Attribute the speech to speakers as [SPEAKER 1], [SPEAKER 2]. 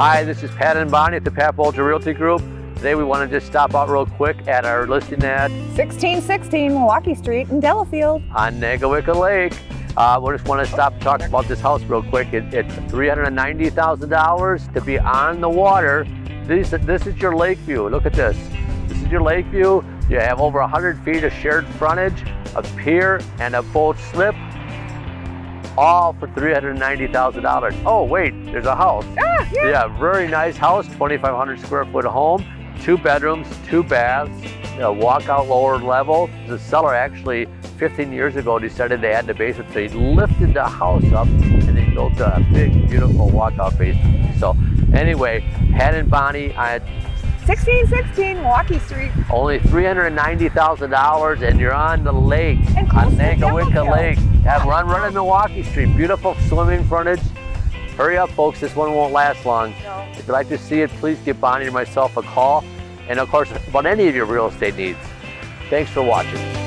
[SPEAKER 1] Hi, this is Pat and Bonnie at the Pat Bolger Realty Group. Today we want to just stop out real quick at our listing ad
[SPEAKER 2] 1616 Milwaukee Street in Delafield.
[SPEAKER 1] on Nagawicka Lake. Uh, we just want to stop and talk about this house real quick. It, it's $390,000 to be on the water. This, this is your lake view. Look at this. This is your lake view. You have over 100 feet of shared frontage, a pier, and a boat slip, all for $390,000. Oh, wait, there's a house.
[SPEAKER 2] Ah, yeah.
[SPEAKER 1] Yeah, very nice house, 2,500 square foot home, two bedrooms, two baths, a walkout lower level. The seller actually 15 years ago decided to add the basement, so he lifted the house up and he built a big, beautiful walkout basement. So anyway, Pat and Bonnie, I
[SPEAKER 2] 1616 Milwaukee Street.
[SPEAKER 1] only $390,000 and you're on the lake, on
[SPEAKER 2] Delafield.
[SPEAKER 1] Lake. Yeah, run, run in Milwaukee Street, beautiful swimming frontage. Hurry up, folks, this one won't last long.
[SPEAKER 2] No.
[SPEAKER 1] If you'd like to see it, please give Bonnie or myself a call. And of course, about any of your real estate needs. Thanks for watching.